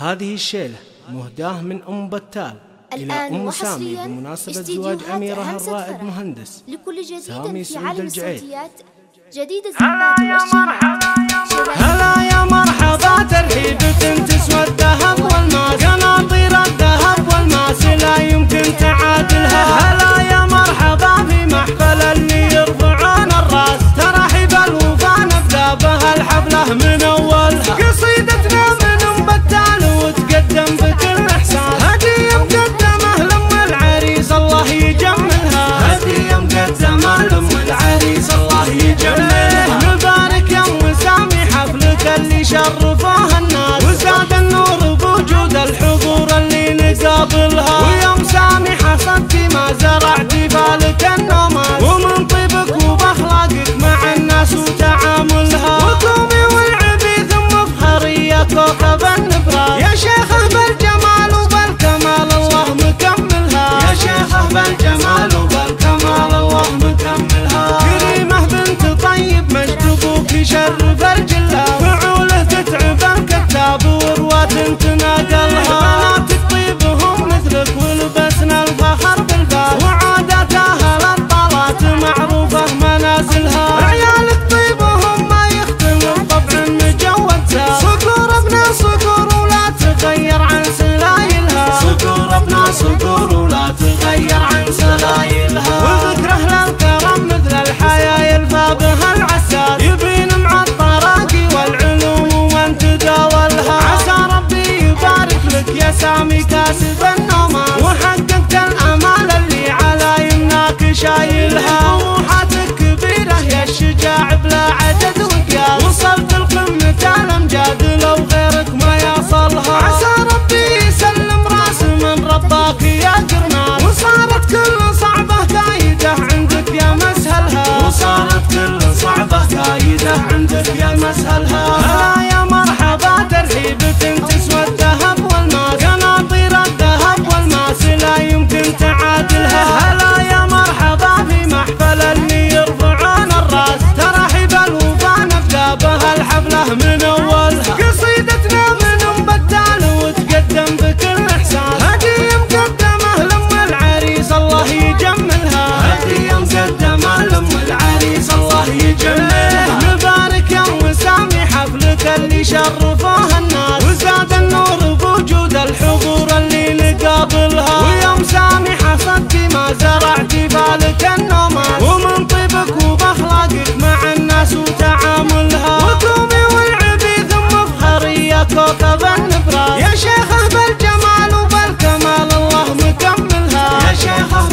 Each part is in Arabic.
هذه الشيلة مهداة من أم بتال إلى أم سامي بمناسبة زواج أميرها الرائد مهندس. لكل جديد في عالم الصوتيات. جديدة الزفات والشباب. هلا يا مرحبا ترهيب تنتس اسود ذهب rufar تغير عن سلايلها. صقور ابنا صقور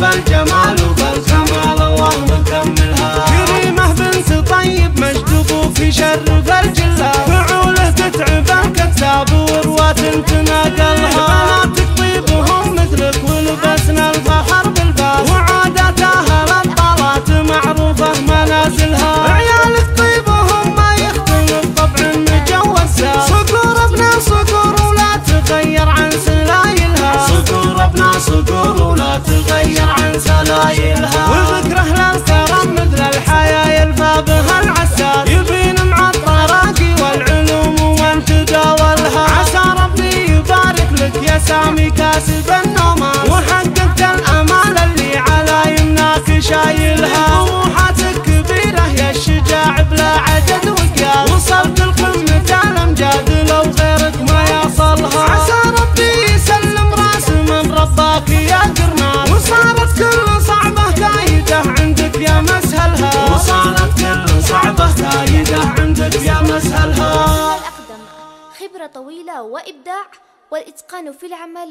بالجمال وبالكمال الله مكملها كريمه بنت طيب مجد في شر فرج الله. فعوله تتعبه كتاب ورواة تناقلها. بناتك طيبهم مثلك ولبسنا البحر بالباس. وعادات أهل الطلات معروفة منازلها. عيالك طيبهم ما يختلف طبع مجوزها صقور ابن صقور ولا تغير عن سنة شفنا صقور ولا تغير عن سلايلها وذكره وإبداع والإتقان في العمل.